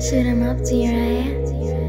Shoot 'em up, D-Ray.